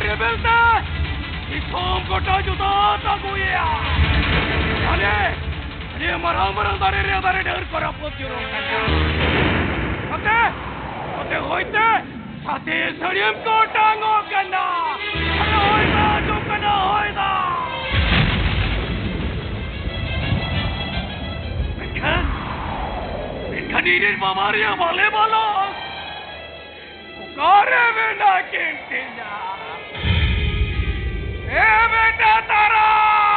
rebelde! I tomkorta judata guya! Ale! Ale maramaran dare redare der kora potiro. Ate! Ate hoite! Ate sariyam kota ngokana! Ale hoida jukana hoida! Mekha? Mekha nirir mamariya bale bala! Kare vena kentina! Evetataram!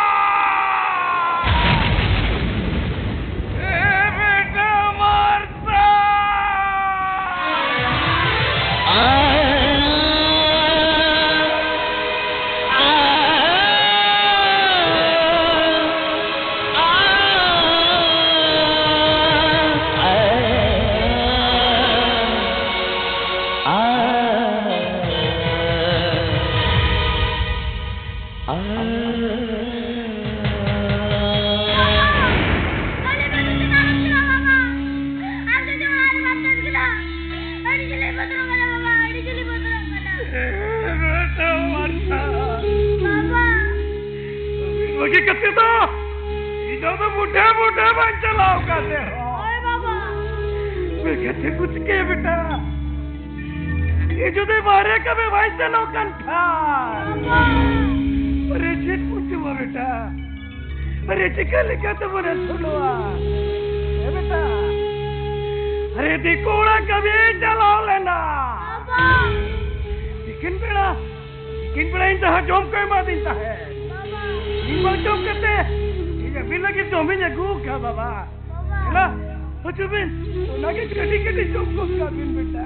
बेटा ये जो दे कभी भाई चलो कंठा अरे चित पूछो बेटा। अरे चिका लिखा तो बोले? सुनो ए बेटा। अरे दिकोड़ा कभी चलाओ लेना। लेकिन बेड़ा लेकिन बेड़ा इन तहा जोम कोई बात इन है। इन जोम करते ये भी लगे तो हमें गु का बाबा? हो चुबिन लगे कटी कटी जोम को का बेटा?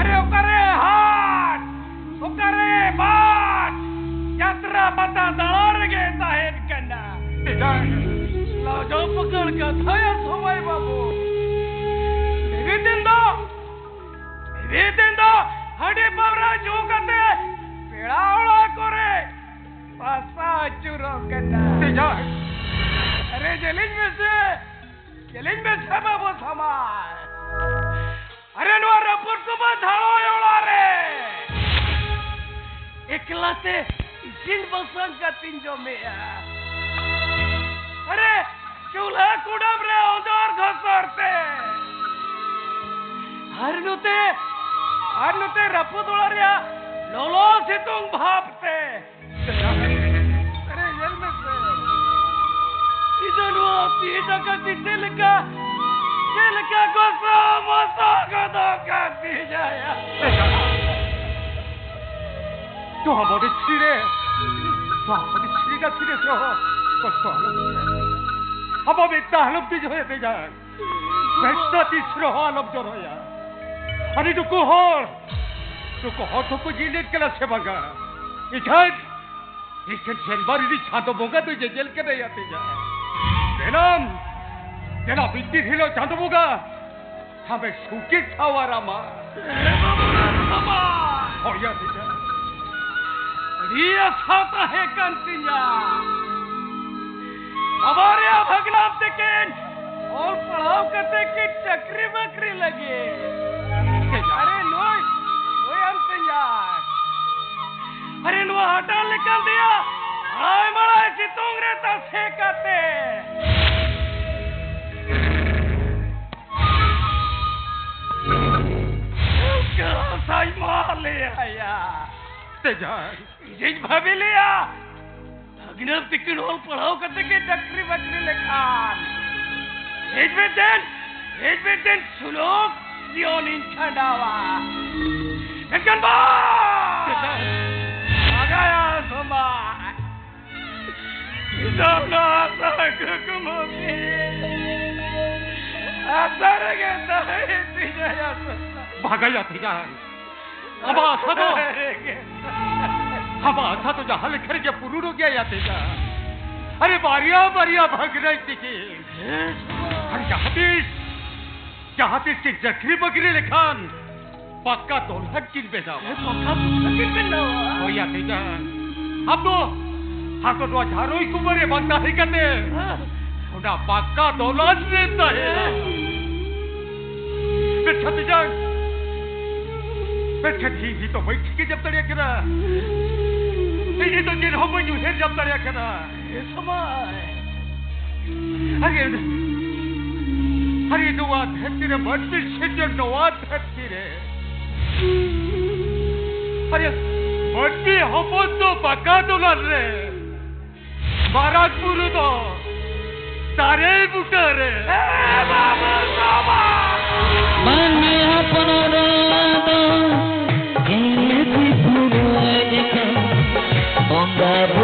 अरे ओकरे हाथ ओकरे बाट यात्रा पता दलार गे ताहेन कन्ना लाजो पकड़ का थाया सोमाई बाबू। विवेदिंदा विवेदिंदा हडे पावरा जो कते करे पासा चुरो कन्ना अरे जलिंग में से जलिंग में से बाबू समार अरे नो रपुर सुबह धालो योड़ा रे। एकलाते जिन बसन का तीन जो में अरे, चूल्हा कुड़ा रे उधर घसरते हर नुते हर नुते रपु दौड़ रहा लोलो से तुम भापते। अरे यार मैं इधर नो तीन जगह तीन लड़का तीन लड़का घसरम का छिरे से हो कष्ट अब अब इतना हलम तीज हो तेजा बेस्ता तीसरो हो हलम जर हो या अरे तो कोहर तो कोहर तो को ज़िले के से बगा इधर इधर जनवरी दी छातो बोगा तो जे जेल के नहीं आते जा बेनम जेला बित्ती हिलो मा हो या तेजा रिया साता है कंतिया। हमारे भगनाम तकेन और पढ़ाओ करते की चक्री बकरी लगे। अरे लोई लोई अंतिया। अरे नो हटा निकल दिया साई मार ले। भाभी लिया अग्नव तिकन होल पढ़ाओ करते के डक्री बकरी लेखान देन हेज में देन सुलोक सियोन इन छड़ावा इनकन बा। आगाया सोमा। इधर ना आसा कुकुमोती आसा रगे तहे तिजाया 아마 사도 아마 사도 자 할래 캐리게 부르러 가야 되자 아니 말이야 말이야 바그라이 띠기 아니 자 하필 자 하필 진짜 그리버기를 렉한 পাক্কা দলহাট কিনবে যাও হইয়া থেকে আপনো হাতো তো ঝাড়ই কুমারে বান্দা হিকাতে ওটা পাক্কা দলহাট রে তাহে বেছাতে যায় जखरी बकरी लिखान पक्का दौलत किन पे जाओ हो या तेजा अब तो हाँ तो दो हज़ारों ही कुमारे बंदा ही करने उनका पक्का दौलत देता है बेटा तेजा बेटा ठीक ही तो बैठ के जब तड़िया करा। ये तो जिन हम यूँ जब तड़िया करा अरे अरे नुआ धरती रे मर्दी छिजो नुआ धरती रे। अरे मर्दी हम तो पक्का दुलार रे। महाराजपुर तो तारे बुटा रे। मन अपना राधा Sabor.